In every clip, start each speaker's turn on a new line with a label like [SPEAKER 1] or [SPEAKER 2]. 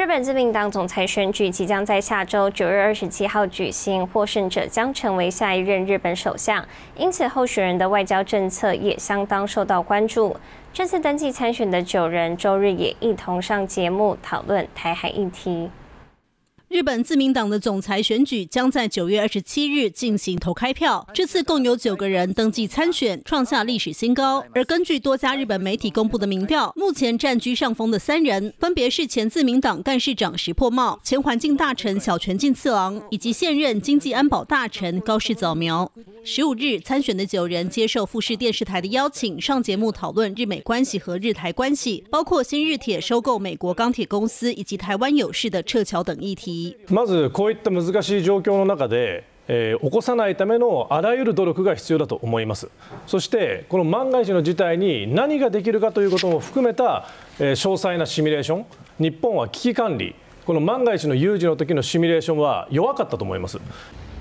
[SPEAKER 1] 日本自民党总裁选举即将在下周九月二十七号举行，获胜者将成为下一任日本首相，因此候选人的外交政策也相当受到关注。这次登记参选的九人，周日也一同上节目讨论台海议题。
[SPEAKER 2] 日本自民党的总裁选举将在九月二十七日进行投开票。这次共有九个人登记参选，创下历史新高。而根据多家日本媒体公布的民调，目前占据上风的三人，分别是前自民党干事长石破茂、前环境大臣小泉进次郎以及现任经济安保大臣高市早苗。十五日参选的九人接受富士电视台的邀请，上节目讨论日美关系和日台关系，包括新日铁收购美国钢铁公司以及台湾有事的撤侨等议题。
[SPEAKER 3] まずこういった難しい状況の中で。起こさないためのあらゆる努力が必要だと思いますそしてこの万が一の事態に何ができるかということも含めた詳細なシミュレーション日本は危機管理この万が一の有事の時のシミュレーションは弱かったと思います。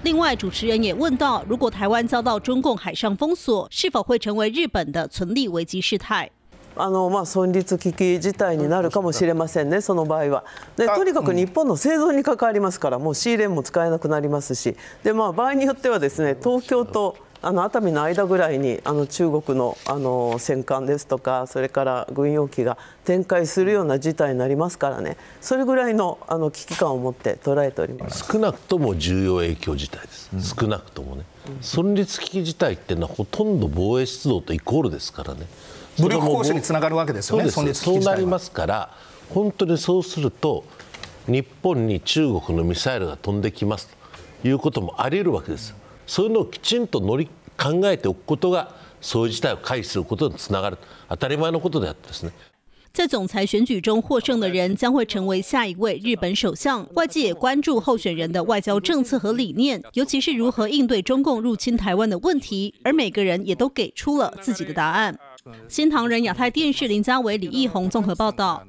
[SPEAKER 2] 另外，主持人也问到，如果台湾遭到中共海上封锁，是否会成为日本的存立危机事态？
[SPEAKER 4] あのまあ存立危機事態になるかもしれませんね、その場合は。でとにかく日本の製造に関わりますから、もう仕入れも使えなくなりますし、でまあ、場合によってはですね東京と あの熱海の間ぐらいにあの中国のあの戦艦ですとかそれから軍用機が展開するような事態になりますからね。それぐらいのあの危機感を持って捉えております。
[SPEAKER 5] 少なくとも重要影響事態です、うん、少なくともね、うん、存立危機事態っていうのはほとんど防衛出動とイコールですからね。
[SPEAKER 6] 武力行使につながるわけですよね
[SPEAKER 5] そうそうなりますから本当にそうすると日本に中国のミサイルが飛んできますということもあり得るわけですそういうのをきちんと乗り考えておくことがそういう事態を回避することにつながる当たり前のことであってですね
[SPEAKER 2] 在总裁选举中获胜的人将会成为下一位日本首相。外界也关注候选人的外交政策和理念，尤其是如何应对中共入侵台湾的问题。而每个人也都给出了自己的答案。新唐人亚太电视林家伟、李义宏综合报道。